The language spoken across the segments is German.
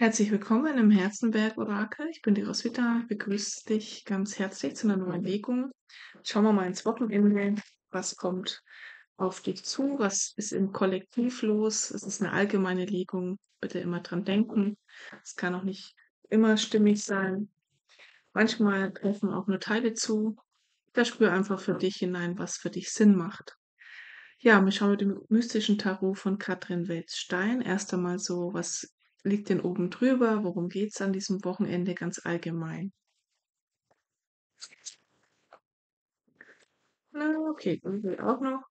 Herzlich willkommen im Herzenberg-Orakel. Ich bin die Roswitha. Ich begrüße dich ganz herzlich zu einer neuen Legung. Schauen wir mal ins Wochenende. Was kommt auf dich zu? Was ist im Kollektiv los? Es ist eine allgemeine Legung. Bitte immer dran denken. Es kann auch nicht immer stimmig sein. Manchmal treffen auch nur Teile zu. Da spür einfach für dich hinein, was für dich Sinn macht. Ja, wir schauen mit dem mystischen Tarot von Katrin Welz-Stein erst einmal so, was liegt denn oben drüber? Worum geht es an diesem Wochenende ganz allgemein? Okay, will auch noch.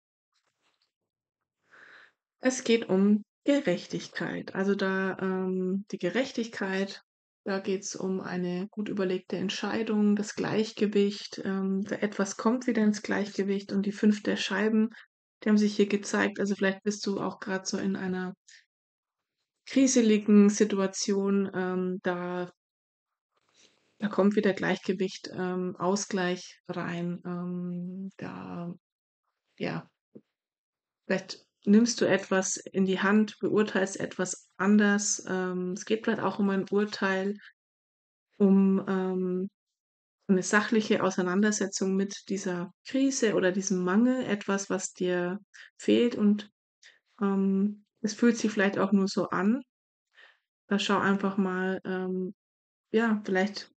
Es geht um Gerechtigkeit. Also da ähm, die Gerechtigkeit, da geht es um eine gut überlegte Entscheidung, das Gleichgewicht. Ähm, etwas kommt wieder ins Gleichgewicht und die fünf der Scheiben, die haben sich hier gezeigt. Also vielleicht bist du auch gerade so in einer kriseligen Situation, ähm, da da kommt wieder Gleichgewicht, ähm, Ausgleich rein. Ähm, da, ja, vielleicht nimmst du etwas in die Hand, beurteilst etwas anders. Ähm, es geht vielleicht auch um ein Urteil, um ähm, eine sachliche Auseinandersetzung mit dieser Krise oder diesem Mangel, etwas, was dir fehlt und ähm, es fühlt sich vielleicht auch nur so an. Da schau einfach mal, ähm, ja, vielleicht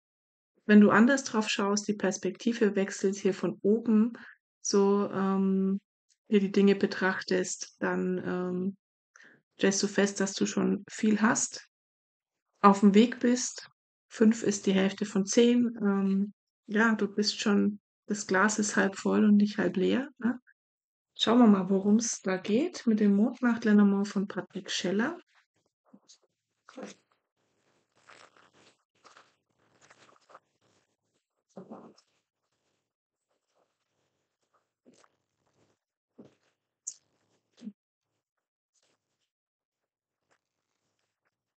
wenn du anders drauf schaust, die Perspektive wechselst, hier von oben so ähm, hier die Dinge betrachtest, dann ähm, stellst du fest, dass du schon viel hast, auf dem Weg bist. Fünf ist die Hälfte von zehn. Ähm, ja, du bist schon, das Glas ist halb voll und nicht halb leer. Ne? Schauen wir mal, worum es da geht mit dem Mondnacht-Lenormand von Patrick Scheller.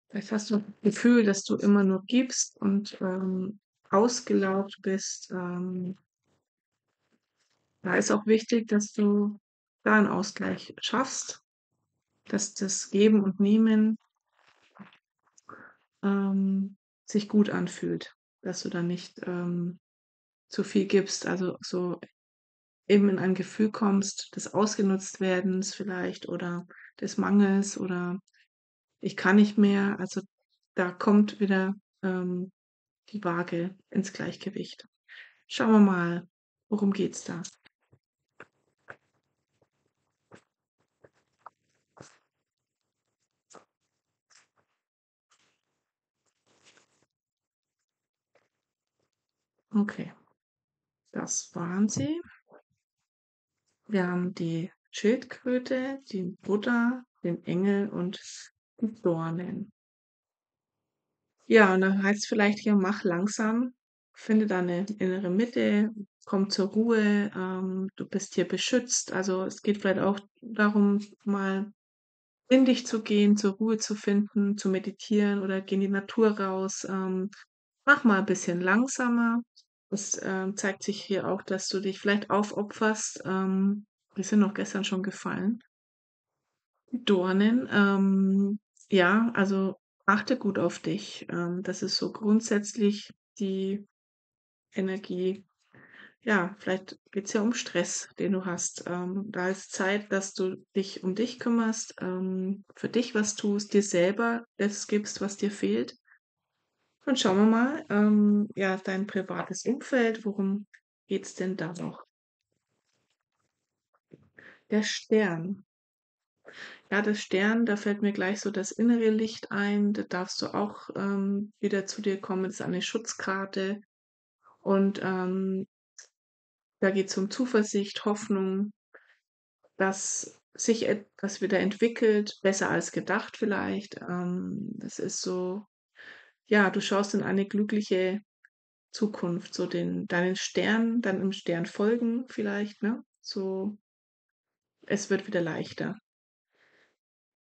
Vielleicht hast du das Gefühl, dass du immer nur gibst und ähm, ausgelaugt bist. Ähm, da ist auch wichtig, dass du da einen Ausgleich schaffst, dass das Geben und Nehmen ähm, sich gut anfühlt, dass du da nicht ähm, zu viel gibst, also so eben in ein Gefühl kommst des Ausgenutztwerdens vielleicht oder des Mangels oder ich kann nicht mehr. Also da kommt wieder ähm, die Waage ins Gleichgewicht. Schauen wir mal, worum geht's da? Okay, das waren sie. Wir haben die Schildkröte, den Buddha, den Engel und die Dornen. Ja, und dann heißt vielleicht hier, mach langsam, finde deine innere Mitte, komm zur Ruhe, ähm, du bist hier beschützt. Also es geht vielleicht auch darum, mal in dich zu gehen, zur Ruhe zu finden, zu meditieren oder geh in die Natur raus. Ähm, mach mal ein bisschen langsamer. Es ähm, zeigt sich hier auch, dass du dich vielleicht aufopferst. Ähm, die sind noch gestern schon gefallen. Dornen, ähm, ja, also achte gut auf dich. Ähm, das ist so grundsätzlich die Energie. Ja, vielleicht geht's ja um Stress, den du hast. Ähm, da ist Zeit, dass du dich um dich kümmerst, ähm, für dich was tust, dir selber das gibst, was dir fehlt. Und schauen wir mal, ähm, ja, dein privates Umfeld, worum geht's denn da noch? Der Stern. Ja, das Stern, da fällt mir gleich so das innere Licht ein. Da darfst du auch ähm, wieder zu dir kommen. Das ist eine Schutzkarte. Und ähm, da geht es um Zuversicht, Hoffnung, dass sich etwas wieder entwickelt, besser als gedacht vielleicht. Ähm, das ist so, ja, du schaust in eine glückliche Zukunft, so den, deinen Stern, dann im Stern folgen vielleicht, ne? So, es wird wieder leichter.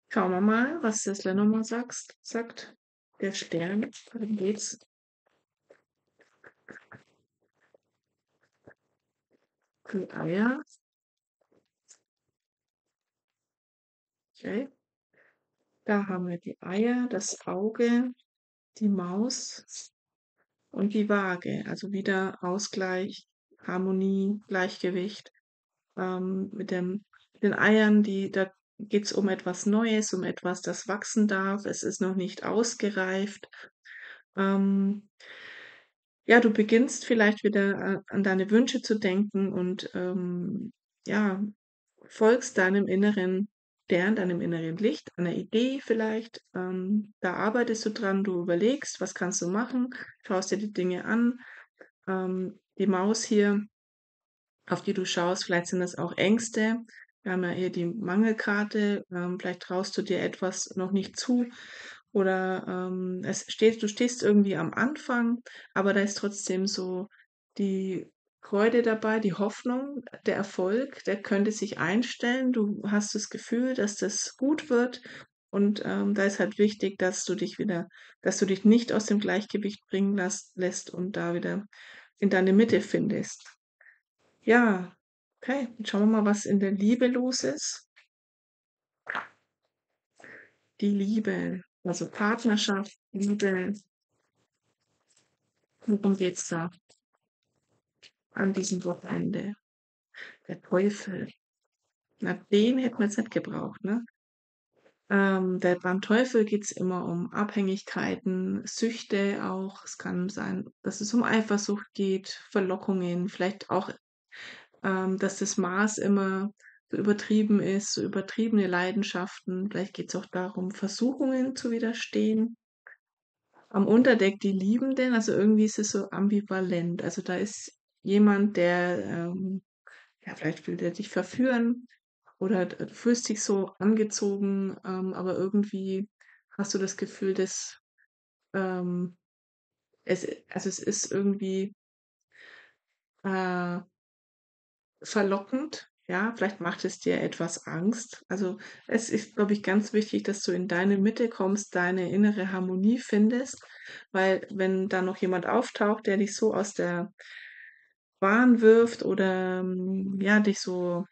Schauen wir mal, was das Lenormand sagt. sagt. Der Stern, dann geht's. Die Eier. Okay. Da haben wir die Eier, das Auge, die Maus und die Waage. Also wieder Ausgleich, Harmonie, Gleichgewicht. Ähm, mit dem, den Eiern, die, da geht's um etwas Neues, um etwas, das wachsen darf. Es ist noch nicht ausgereift. Ähm, ja, du beginnst vielleicht wieder äh, an deine Wünsche zu denken und ähm, ja, folgst deinem inneren Stern, deinem inneren Licht, einer Idee vielleicht. Ähm, da arbeitest du dran, du überlegst, was kannst du machen, schaust dir die Dinge an. Ähm, die Maus hier, auf die du schaust, vielleicht sind das auch Ängste. Wir haben ja hier die Mangelkarte. Ähm, vielleicht traust du dir etwas noch nicht zu oder ähm, es steht, du stehst irgendwie am Anfang, aber da ist trotzdem so die Freude dabei, die Hoffnung, der Erfolg, der könnte sich einstellen. Du hast das Gefühl, dass das gut wird. Und ähm, da ist halt wichtig, dass du dich wieder, dass du dich nicht aus dem Gleichgewicht bringen lässt, lässt und da wieder in deine Mitte findest. Ja, okay, dann schauen wir mal, was in der Liebe los ist. Die Liebe, also Partnerschaft, Liebe. Worum geht's da? An diesem Wochenende. Der Teufel. Na, den hätten wir jetzt nicht gebraucht, ne? Ähm, der, beim Teufel geht's immer um Abhängigkeiten, Süchte auch. Es kann sein, dass es um Eifersucht geht, Verlockungen, vielleicht auch, ähm, dass das Maß immer so übertrieben ist, so übertriebene Leidenschaften. Vielleicht geht's auch darum, Versuchungen zu widerstehen. Am Unterdeck die Liebenden, also irgendwie ist es so ambivalent. Also da ist jemand, der, ähm, ja, vielleicht will der dich verführen oder d du fühlst dich so angezogen, ähm, aber irgendwie hast du das Gefühl, dass, ähm, es also es ist irgendwie äh verlockend, ja, vielleicht macht es dir etwas Angst. Also, es ist, glaube ich, ganz wichtig, dass du in deine Mitte kommst, deine innere Harmonie findest, weil wenn da noch jemand auftaucht, der dich so aus der Bahn wirft oder, ja, dich so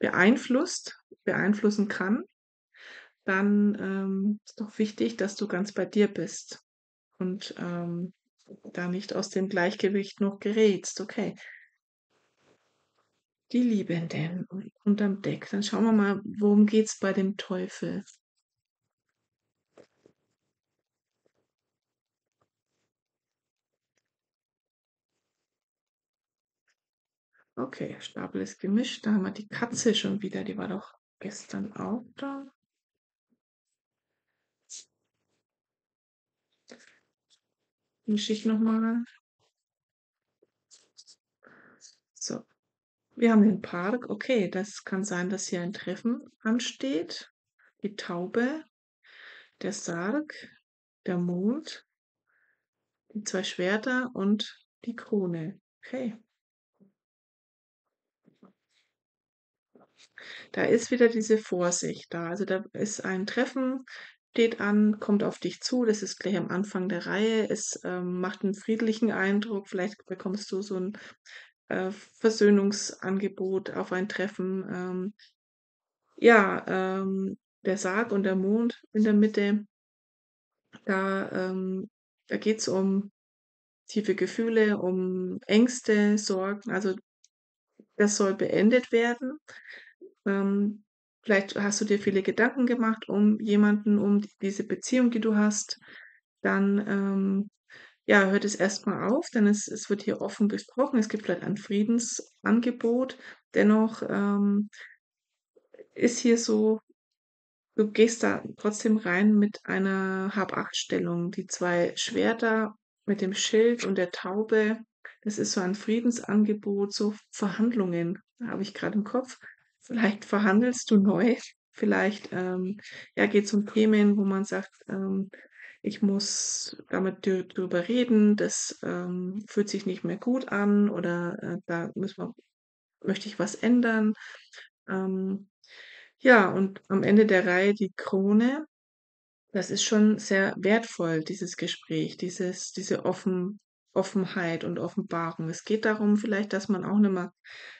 beeinflusst beeinflussen kann, dann, ähm, ist doch wichtig, dass du ganz bei dir bist und, ähm, da nicht aus dem Gleichgewicht noch gerätst. Okay. Die Liebenden un unterm Deck. Dann schauen wir mal, worum geht's bei dem Teufel? Okay, Stapel ist gemischt. Da haben wir die Katze schon wieder, die war doch gestern auch da. Mische ich noch mal. So. Wir haben den Park. Okay, das kann sein, dass hier ein Treffen ansteht. Die Taube, der Sarg, der Mond, die zwei Schwerter und die Krone. Okay. Da ist wieder diese Vorsicht da. Also da ist ein Treffen, steht an, kommt auf dich zu. Das ist gleich am Anfang der Reihe. Es ähm, macht einen friedlichen Eindruck. Vielleicht bekommst du so ein äh, Versöhnungsangebot auf ein Treffen. Ähm, ja, ähm, der Sarg und der Mond in der Mitte. Da, ähm, da geht's um tiefe Gefühle, um Ängste, Sorgen. Also das soll beendet werden. Ähm, vielleicht hast du dir viele Gedanken gemacht um jemanden, um diese Beziehung, die du hast. Dann ähm, ja, hört es erstmal auf, denn es, es wird hier offen gesprochen. Es gibt vielleicht ein Friedensangebot. Dennoch ähm, ist hier so, du gehst da trotzdem rein mit einer Hab-Acht-Stellung. Die zwei Schwerter mit dem Schild und der Taube, das ist so ein Friedensangebot, so Verhandlungen, habe ich gerade im Kopf. Vielleicht verhandelst du neu, vielleicht ähm, ja, geht es um Themen, wo man sagt, ähm, ich muss damit drüber reden, das ähm, fühlt sich nicht mehr gut an oder äh, da müssen wir, möchte ich was ändern. Ähm, ja, und am Ende der Reihe die Krone. Das ist schon sehr wertvoll, dieses Gespräch, dieses, diese Offen, Offenheit und Offenbarung. Es geht darum, vielleicht, dass man auch nicht mehr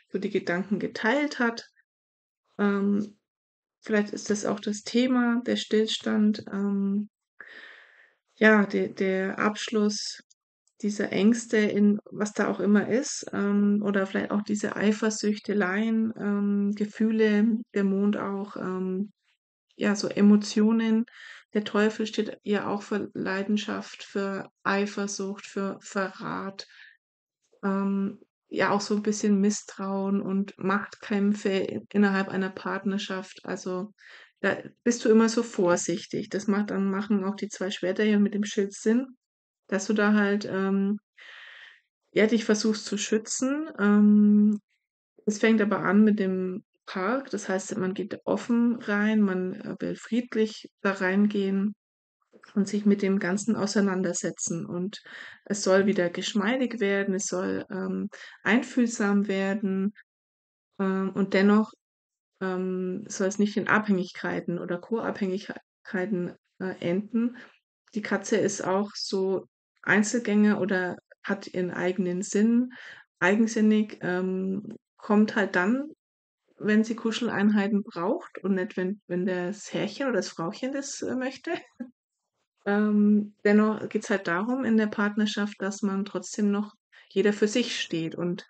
so die Gedanken geteilt hat. Ähm, vielleicht ist das auch das Thema, der Stillstand. Ähm, ja, de der Abschluss dieser Ängste in was da auch immer ist, ähm, oder vielleicht auch diese Eifersüchteleien, ähm, Gefühle, der Mond auch, ähm, ja, so Emotionen. Der Teufel steht ja auch für Leidenschaft, für Eifersucht, für Verrat, ähm, ja auch so 'n bisschen Misstrauen und Machtkämpfe innerhalb einer Partnerschaft. Also, da bist du immer so vorsichtig. Das macht dann machen auch die 2 Schwerter hier mit dem Schild Sinn, dass du da halt, ähm ja, dich versuchst zu schützen. Ähm, es fängt aber an mit dem Park. Das heißt, man geht offen rein, man, äh, will friedlich da reingehen und sich mit dem Ganzen auseinandersetzen. Und es soll wieder geschmeidig werden, es soll, ähm, einfühlsam werden, ähm, und dennoch, ähm, soll es nicht in Abhängigkeiten oder Co-Abhängigkeiten, äh, enden. Die Katze ist auch so Einzelgänger oder hat ihren eigenen Sinn, eigensinnig, ähm, kommt halt dann, wenn sie Kuscheleinheiten braucht und nicht, wenn wenn das Herrchen oder das Frauchen das, äh, möchte. Ähm, dennoch geht's halt darum in der Partnerschaft, dass man trotzdem noch jeder für sich steht und,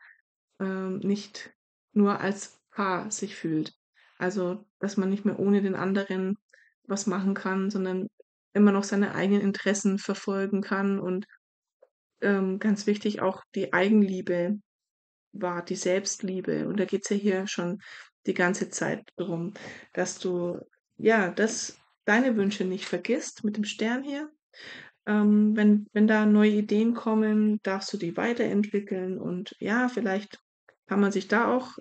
ähm, nicht nur als Paar sich fühlt. Also, dass man nicht mehr ohne den anderen was machen kann, sondern immer noch seine eigenen Interessen verfolgen kann und, ähm, ganz wichtig auch die Eigenliebe wahrt, die Selbstliebe. Und da geht's ja hier schon die ganze Zeit drum, dass du, ja, das deine Wünsche nicht vergisst mit dem Stern hier. Ähm, wenn wenn da neue Ideen kommen, darfst du die weiterentwickeln und ja, vielleicht kann man sich da auch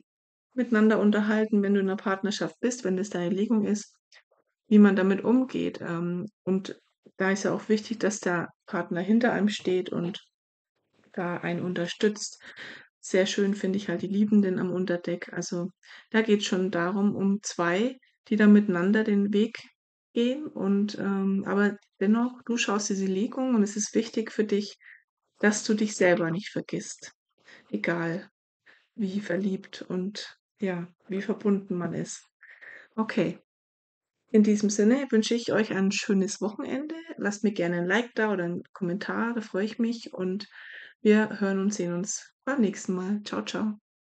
miteinander unterhalten, wenn du in 'ner Partnerschaft bist, wenn das deine Legung ist, wie man damit umgeht. Ähm, und da ist ja auch wichtig, dass der Partner hinter einem steht und da einen unterstützt. Sehr schön finde ich halt die Liebenden am Unterdeck. Also, da geht's schon darum, um 2, die da miteinander den Weg gehen und, ähm aber dennoch, du schaust diese Legung und es ist wichtig für dich, dass du dich selber nicht vergisst, egal wie verliebt und, ja, wie verbunden man ist. Okay. In diesem Sinne wünsche ich euch ein schönes Wochenende. Lasst mir gerne 'n Like da oder 'n Kommentar, da freue ich mich und wir hören und sehen uns beim nächsten Mal. Tschau, tschau.